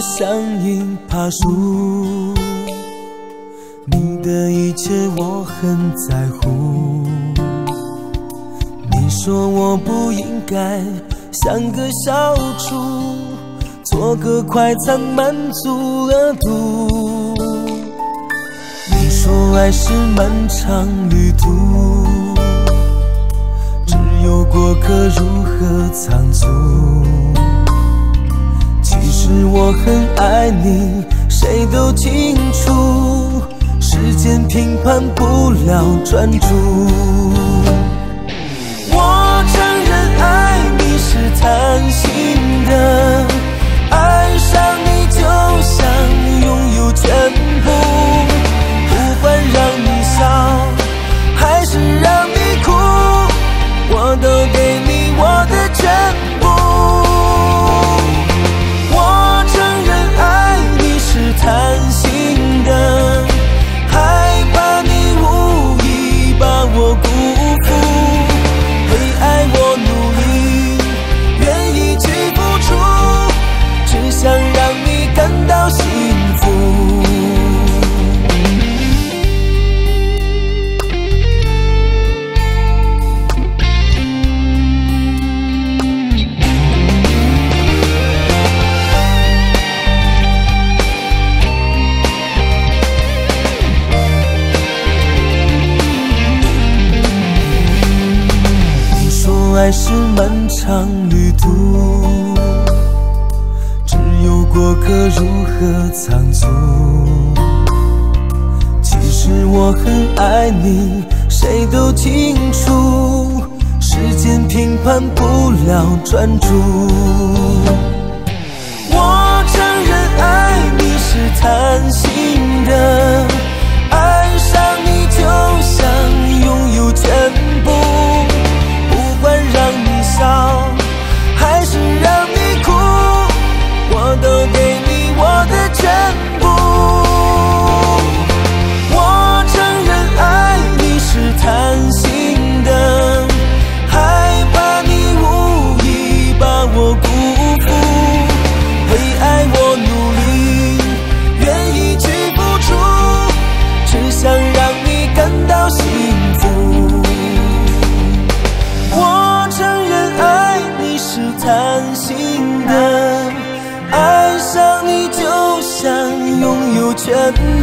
数，你的一切我很在乎。你说我不应该像个小猪，做个快餐满足额度。你说爱是漫长旅途，只有过客如何仓促。是我很爱你，谁都清楚，时间评判不了专注。爱是漫长旅途，只有过客如何仓促。其实我很爱你，谁都清楚，时间评判不了专注。我承认爱你是贪心人